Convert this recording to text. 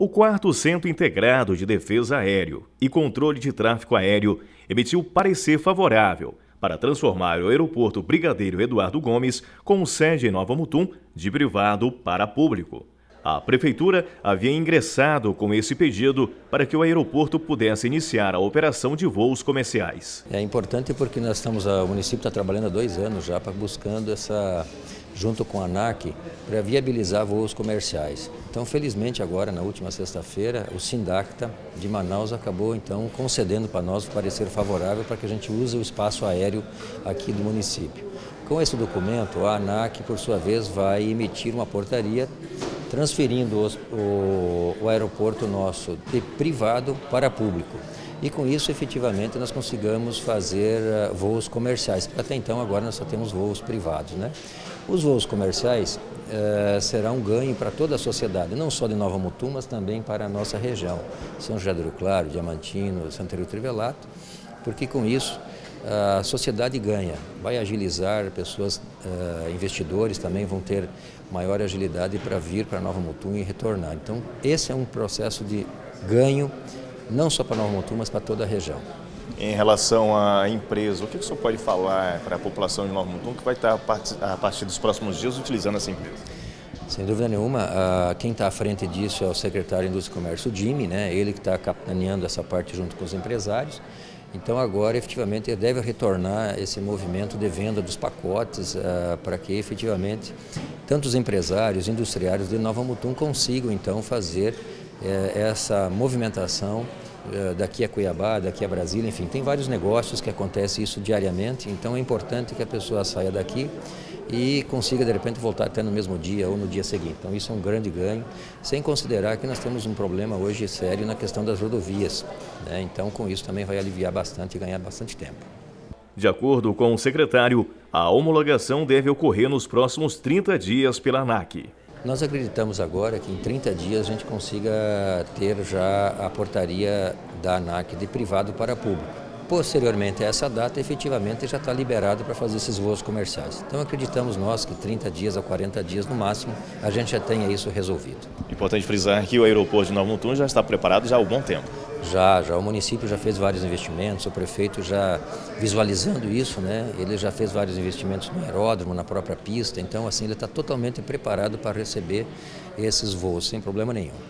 O quarto Centro Integrado de Defesa Aéreo e Controle de Tráfego Aéreo emitiu parecer favorável para transformar o aeroporto Brigadeiro Eduardo Gomes, com sede em Nova Mutum, de privado para público. A Prefeitura havia ingressado com esse pedido para que o aeroporto pudesse iniciar a operação de voos comerciais. É importante porque nós estamos, o município está trabalhando há dois anos já para buscando essa, junto com a ANAC, para viabilizar voos comerciais. Então, felizmente agora, na última sexta-feira, o Sindacta de Manaus acabou então concedendo para nós o parecer favorável para que a gente use o espaço aéreo aqui do município. Com esse documento, a ANAC, por sua vez, vai emitir uma portaria transferindo o, o aeroporto nosso de privado para público. E com isso, efetivamente, nós consigamos fazer uh, voos comerciais. Até então, agora nós só temos voos privados. Né? Os voos comerciais uh, serão um ganho para toda a sociedade, não só de Nova Mutum, mas também para a nossa região. São José do Rio Claro, Diamantino, Santeiro Trivelato, porque com isso a sociedade ganha, vai agilizar, pessoas, uh, investidores também vão ter maior agilidade para vir para Nova Mutum e retornar. Então, esse é um processo de ganho, não só para Nova Mutum, mas para toda a região. Em relação à empresa, o que o senhor pode falar para a população de Nova Mutum que vai estar a partir dos próximos dias utilizando essa empresa? Sem dúvida nenhuma, quem está à frente disso é o secretário de Indústria e Comércio, o Jimmy, né? ele que está capitaneando essa parte junto com os empresários. Então agora efetivamente deve retornar esse movimento de venda dos pacotes uh, para que efetivamente tanto os empresários, industriários de Nova Mutum consigam então fazer uh, essa movimentação daqui a Cuiabá, daqui a Brasília, enfim, tem vários negócios que acontece isso diariamente, então é importante que a pessoa saia daqui e consiga de repente voltar até no mesmo dia ou no dia seguinte. Então isso é um grande ganho, sem considerar que nós temos um problema hoje sério na questão das rodovias. Né? Então com isso também vai aliviar bastante e ganhar bastante tempo. De acordo com o secretário, a homologação deve ocorrer nos próximos 30 dias pela ANAC. Nós acreditamos agora que em 30 dias a gente consiga ter já a portaria da ANAC de privado para público. Posteriormente a essa data, efetivamente já está liberado para fazer esses voos comerciais. Então acreditamos nós que 30 dias a 40 dias no máximo a gente já tenha isso resolvido. Importante frisar que o aeroporto de Novo Mutum já está preparado já há algum tempo. Já, já o município já fez vários investimentos, o prefeito já visualizando isso, né? Ele já fez vários investimentos no aeródromo, na própria pista, então assim ele está totalmente preparado para receber esses voos sem problema nenhum.